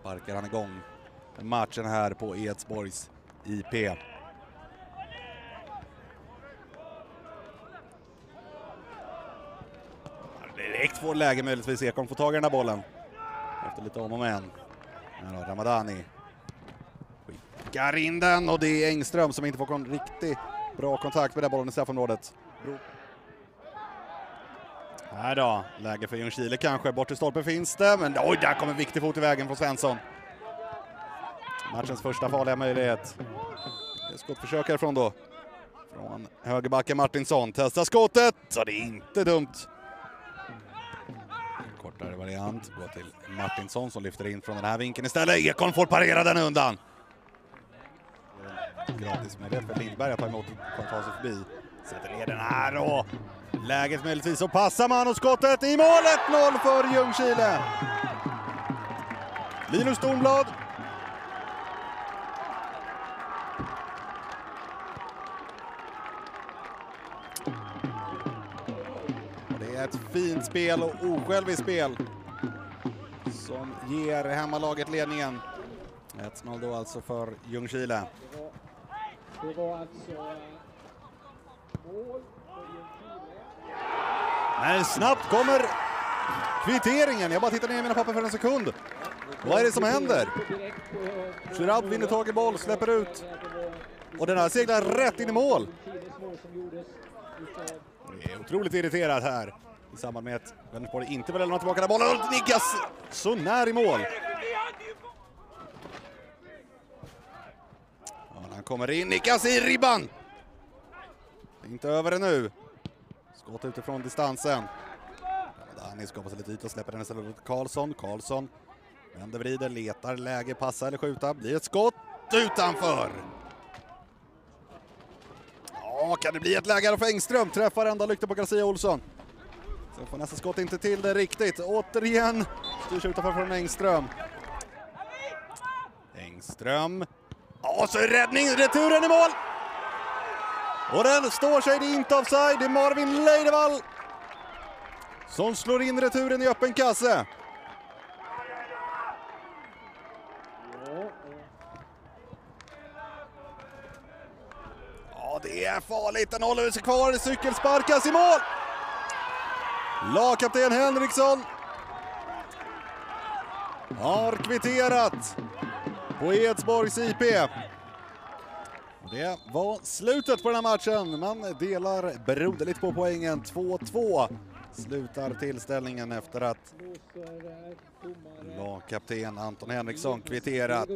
sparkar han igång matchen här på Edsborgs IP. Direkt får läge möjligtvis Ekholm får tag i den där bollen. Efter lite om och men. Här har Ramadani. Skickar in den och det är Engström som inte får riktigt bra kontakt med den bollen i straffområdet. Här då, läge för Ljungskile kanske. Bort till stolpen finns det, men oj, där kommer en viktig fot i vägen från Svensson. Matchens första farliga möjlighet. Skottförsök härifrån då. Från högerbacken Martinsson. Testar skottet, så det är inte dumt. Kortare variant, går till Martinsson som lyfter in från den här vinkeln istället. Ekholm får parera den undan. Gratis med det för Lindberg att ta emot och ta sig förbi. Sätter ner den här och läget möjligtvis så passar man och skottet i målet 1-0 för Ljungskile. Linus Tornblad. Och det är ett fint spel och osjälviskt spel som ger hemmalaget ledningen. 1-0 då alltså för Ljungskile. Det var alltså eh, mål för Ljungskile. Men snabbt kommer kvitteringen. Jag bara tittar ner i mina papper för en sekund. Vad är det som händer? Direkt vinner tag i boll, släpper ut. Och den här seglar rätt in i mål. Det är otroligt irriterad här i samband med att Vänersborg inte vill lämna tillbaka den bollen. Och nickas så när i mål. Och han kommer in, nickas i ribban. Inte över det nu. Skott utifrån distansen. Dani skapar sig lite yta och släpper den istället mot Karlsson. Karlsson vänder, vrider, letar läge, passa eller skjuta. Blir ett skott utanför. Ja, kan det bli ett läge här för Engström? Träffar enda lykta på Garcia Olsson. Sen får nästa skott inte till det riktigt. Återigen styrs utanför från Engström. Engström. Ja, så är räddning, returen i mål! Och den står sig, det är inte offside. Det är Marvin Leidevall som slår in returen i öppen kasse. Ja, det är farligt. Den håller sig kvar. Cykel sparkas i mål. Lagkapten Henriksson har kvitterat på Edsborgs IP. Det var slutet på den här matchen. Man delar broderligt på poängen. 2-2 slutar tillställningen efter att lagkapten Anton Henriksson kvitterat.